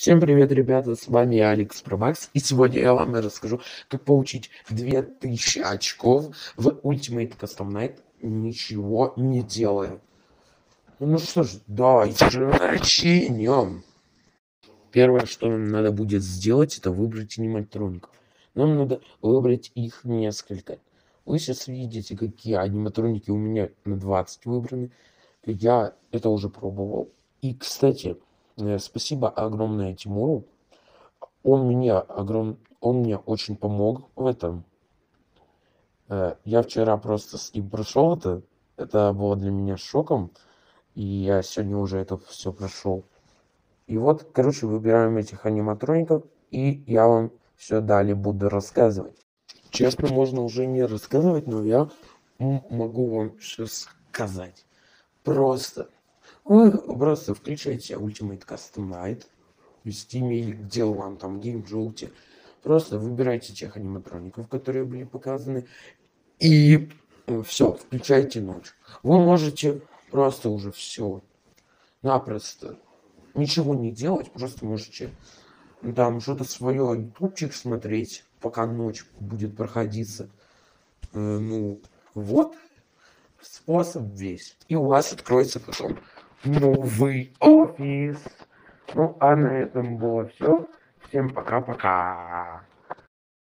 Всем привет, ребята, с вами Алекс Пробакс, и сегодня я вам расскажу, как получить 2000 очков в Ultimate Custom Night, ничего не делая. Ну что ж, давайте же начнем. Первое, что нам надо будет сделать, это выбрать аниматроников. Нам надо выбрать их несколько. Вы сейчас видите, какие аниматроники у меня на 20 выбраны. Я это уже пробовал. И, кстати, спасибо огромное Тимуру. Он мне огром... он мне очень помог в этом. Э, я вчера просто с ним прошел это. Это было для меня шоком. И я сегодня уже это все прошел. И вот, короче, выбираем этих аниматроников. И я вам все далее буду рассказывать. Честно, можно уже не рассказывать, но я могу вам все сказать. Просто вы просто включайте Ultimate Custom Night в Steam или где вам там Game Jolt. Просто выбирайте тех аниматроников, которые были показаны. И э, все, включайте ночь. Вы можете просто уже все напросто ничего не делать, просто можете там что-то свое ютубчик смотреть, пока ночь будет проходиться. Э, ну, вот способ весь. И у вас откроется потом новый офис. Ну, а на этом было все. Всем пока-пока.